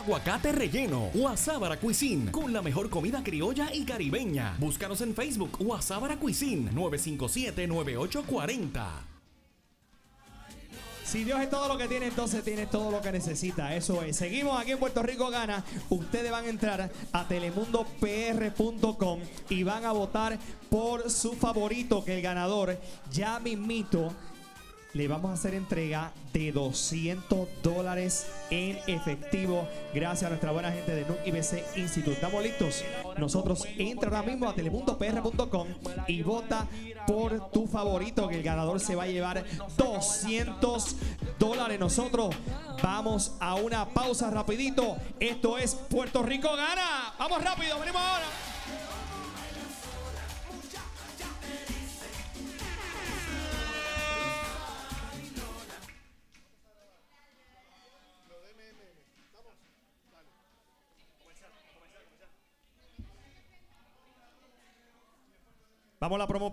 Aguacate relleno, Guasábara Cuisine, con la mejor comida criolla y caribeña. Búscanos en Facebook, Guasábara Cuisine, 957-9840. Si Dios es todo lo que tiene, entonces tiene todo lo que necesita. Eso es. Seguimos aquí en Puerto Rico Gana. Ustedes van a entrar a telemundopr.com y van a votar por su favorito, que el ganador ya mismito le vamos a hacer entrega de 200 dólares en efectivo gracias a nuestra buena gente de NUC IBC Institute. ¿Estamos listos? Nosotros entra ahora mismo a telemundopr.com y vota por tu favorito que el ganador se va a llevar 200 dólares. Nosotros vamos a una pausa rapidito. Esto es Puerto Rico gana. Vamos rápido, venimos ahora. Vamos a la promo